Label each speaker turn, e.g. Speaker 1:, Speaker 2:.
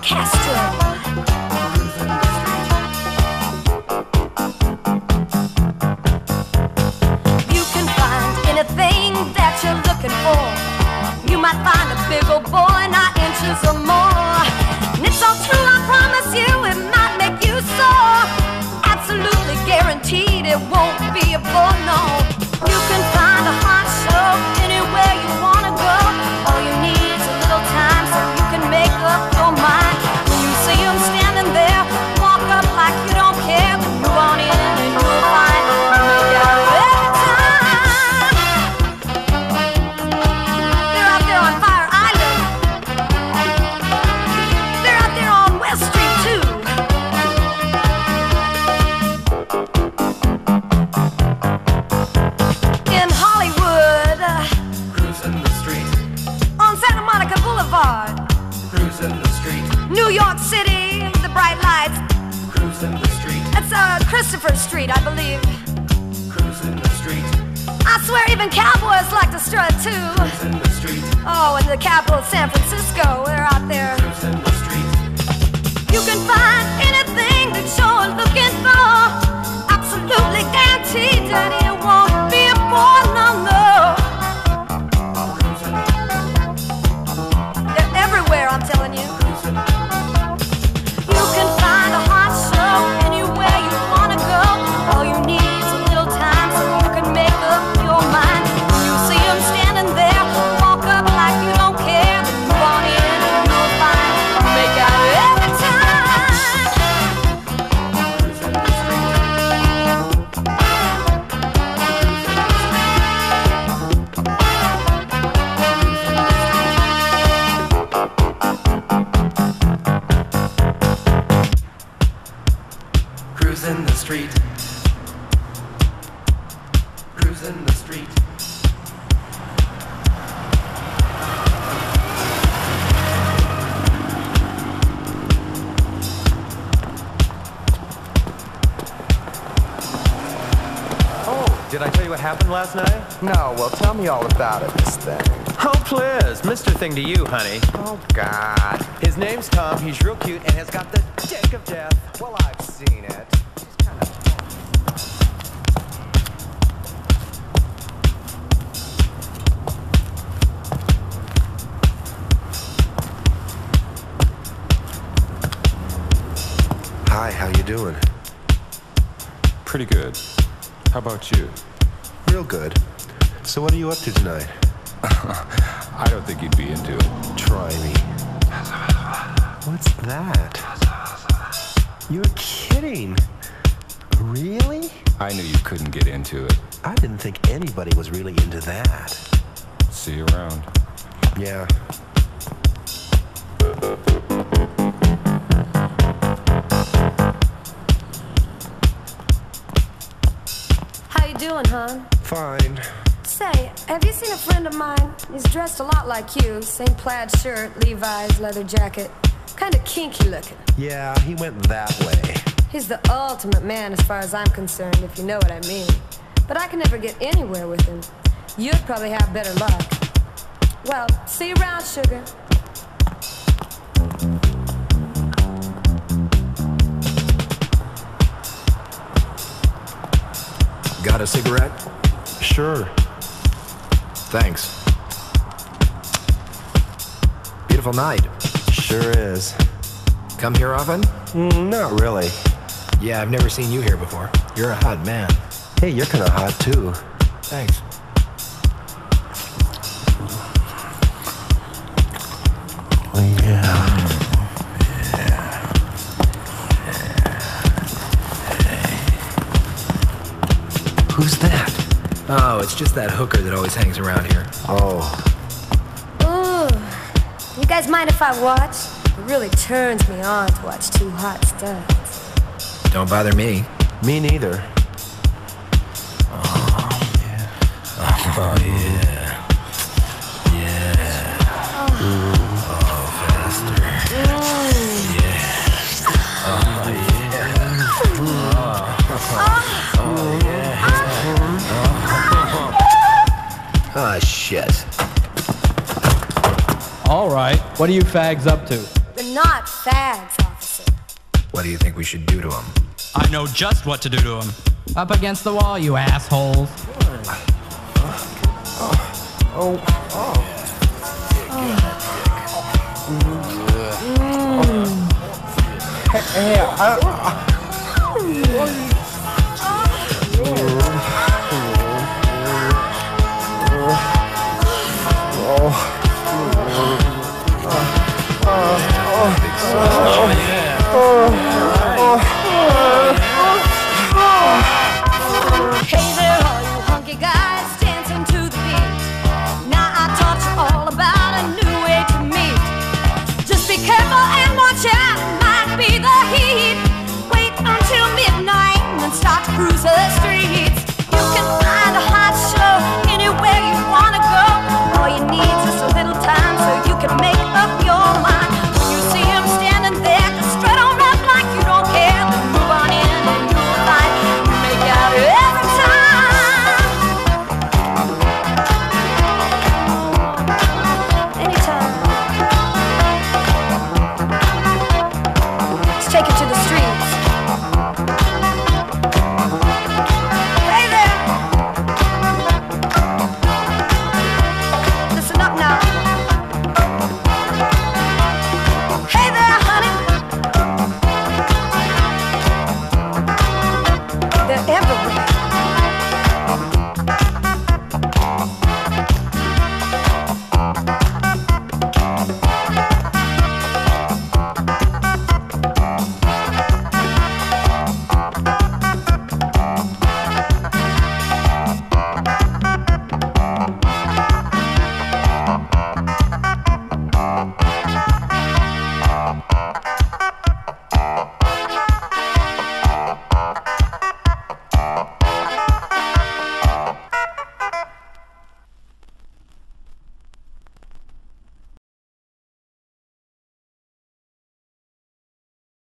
Speaker 1: Castro. Street, I believe.
Speaker 2: cruising the street,
Speaker 1: I swear even cowboys like to strut too.
Speaker 2: cruising the street,
Speaker 1: Oh, and the capital, San Francisco, they're out there.
Speaker 2: cruising the street,
Speaker 1: You can find anything that you're looking for. Absolutely guaranteed that you
Speaker 3: what happened last night?
Speaker 4: No, well, tell me all about it, this thing.
Speaker 3: Oh, please. Mr. Thing to you, honey.
Speaker 4: Oh, God.
Speaker 3: His name's Tom. He's real cute and has got the dick of death.
Speaker 4: Well, I've seen it. She's kind of.
Speaker 5: Hi, how you doing?
Speaker 6: Pretty good. How about you?
Speaker 5: Real good. So what are you up to tonight?
Speaker 6: I don't think you'd be into it.
Speaker 5: Try me. What's that? You're kidding. Really?
Speaker 6: I knew you couldn't get into it.
Speaker 5: I didn't think anybody was really into that.
Speaker 6: See you around.
Speaker 5: Yeah.
Speaker 1: How you doing, hon?
Speaker 5: Fine.
Speaker 1: Say, have you seen a friend of mine? He's dressed a lot like you. Same plaid shirt, Levi's, leather jacket. Kinda kinky looking.
Speaker 5: Yeah, he went that way.
Speaker 1: He's the ultimate man as far as I'm concerned, if you know what I mean. But I can never get anywhere with him. You'd probably have better luck. Well, see you around, sugar.
Speaker 7: Got a cigarette?
Speaker 5: Sure.
Speaker 7: Thanks. Beautiful night.
Speaker 5: Sure is.
Speaker 7: Come here often?
Speaker 5: Mm, not really.
Speaker 7: Yeah, I've never seen you here before. You're a hot man.
Speaker 5: Hey, you're kind of hot, too.
Speaker 7: Thanks. Oh, it's just that hooker that always hangs around here.
Speaker 5: Oh,
Speaker 1: Ooh. You guys mind if I watch? It really turns me on to watch two hot studs.
Speaker 7: Don't bother me.
Speaker 5: me neither.
Speaker 7: Ah, shit.
Speaker 8: All right. What are you fags up to?
Speaker 1: We're not fags, officer.
Speaker 6: What do you think we should do to him?
Speaker 9: I know just what to do to him.
Speaker 8: Up against the wall, you assholes.
Speaker 6: Big swell.